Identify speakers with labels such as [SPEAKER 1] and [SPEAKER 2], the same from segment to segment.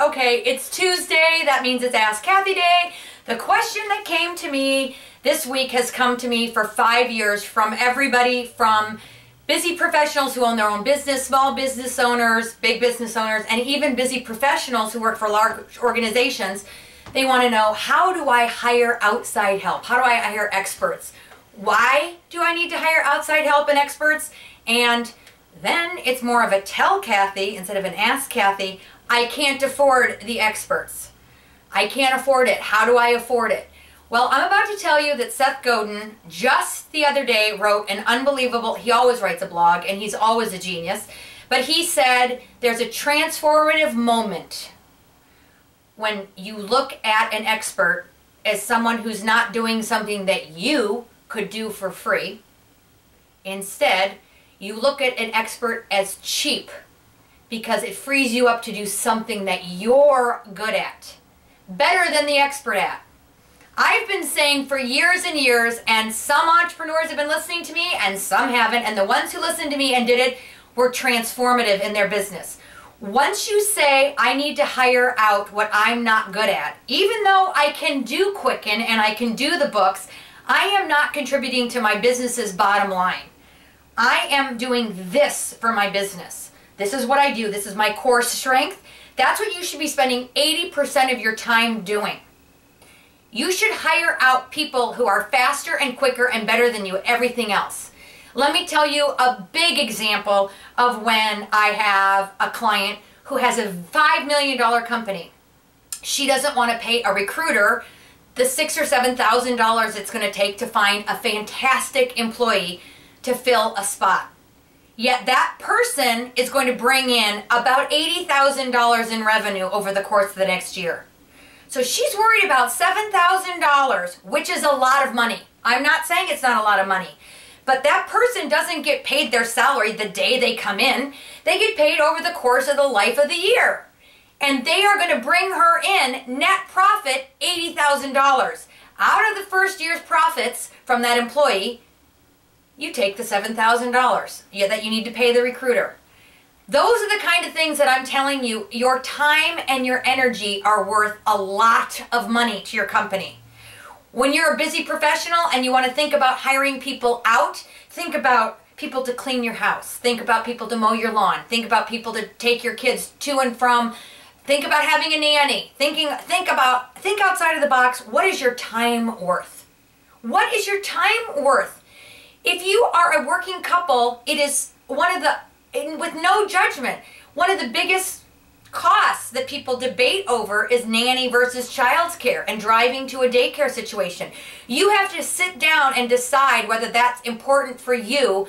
[SPEAKER 1] Okay, it's Tuesday. That means it's Ask Kathy Day. The question that came to me this week has come to me for five years from everybody from busy professionals who own their own business, small business owners, big business owners, and even busy professionals who work for large organizations. They want to know how do I hire outside help? How do I hire experts? Why do I need to hire outside help and experts? And then it's more of a tell Kathy instead of an ask Kathy. I can't afford the experts. I can't afford it. How do I afford it? Well, I'm about to tell you that Seth Godin just the other day wrote an unbelievable, he always writes a blog and he's always a genius, but he said there's a transformative moment when you look at an expert as someone who's not doing something that you could do for free. Instead, you look at an expert as cheap because it frees you up to do something that you're good at, better than the expert at. I've been saying for years and years, and some entrepreneurs have been listening to me and some haven't, and the ones who listened to me and did it were transformative in their business. Once you say, I need to hire out what I'm not good at, even though I can do Quicken and I can do the books, I am not contributing to my business's bottom line. I am doing this for my business. This is what I do. This is my core strength. That's what you should be spending 80% of your time doing. You should hire out people who are faster and quicker and better than you at everything else. Let me tell you a big example of when I have a client who has a $5 million company. She doesn't want to pay a recruiter the six or seven thousand dollars it's going to take to find a fantastic employee to fill a spot. Yet that person is going to bring in about $80,000 in revenue over the course of the next year. So she's worried about $7,000, which is a lot of money. I'm not saying it's not a lot of money. But that person doesn't get paid their salary the day they come in. They get paid over the course of the life of the year. And they are going to bring her in net profit $80,000. Out of the first year's profits from that employee, you take the $7,000 that you need to pay the recruiter. Those are the kind of things that I'm telling you, your time and your energy are worth a lot of money to your company. When you're a busy professional and you want to think about hiring people out, think about people to clean your house. Think about people to mow your lawn. Think about people to take your kids to and from. Think about having a nanny. Thinking think about think outside of the box. What is your time worth? What is your time worth? If you are a working couple, it is one of the with no judgment. One of the biggest costs that people debate over is nanny versus child's care and driving to a daycare situation. You have to sit down and decide whether that's important for you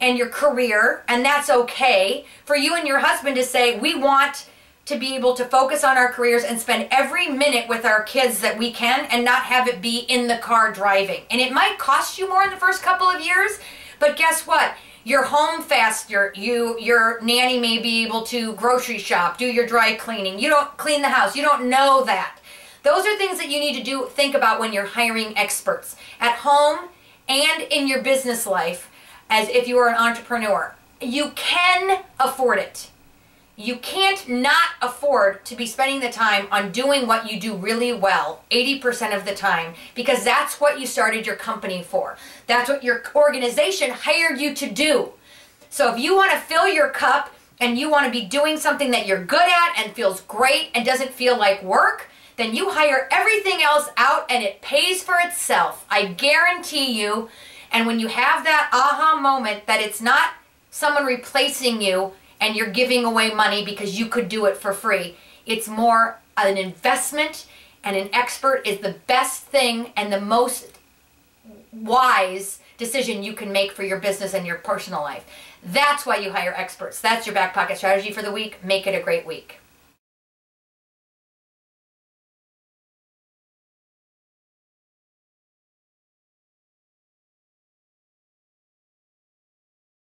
[SPEAKER 1] and your career, and that's okay. For you and your husband to say, we want to be able to focus on our careers and spend every minute with our kids that we can and not have it be in the car driving. And it might cost you more in the first couple of years, but guess what? You're home faster. You your nanny may be able to grocery shop, do your dry cleaning. You don't clean the house. You don't know that. Those are things that you need to do think about when you're hiring experts at home and in your business life as if you are an entrepreneur. You can afford it. You can't not afford to be spending the time on doing what you do really well 80% of the time because that's what you started your company for. That's what your organization hired you to do. So if you want to fill your cup and you want to be doing something that you're good at and feels great and doesn't feel like work, then you hire everything else out and it pays for itself. I guarantee you. And when you have that aha moment that it's not someone replacing you, and you're giving away money because you could do it for free. It's more an investment and an expert is the best thing and the most wise decision you can make for your business and your personal life. That's why you hire experts. That's your back pocket strategy for the week. Make it a great week.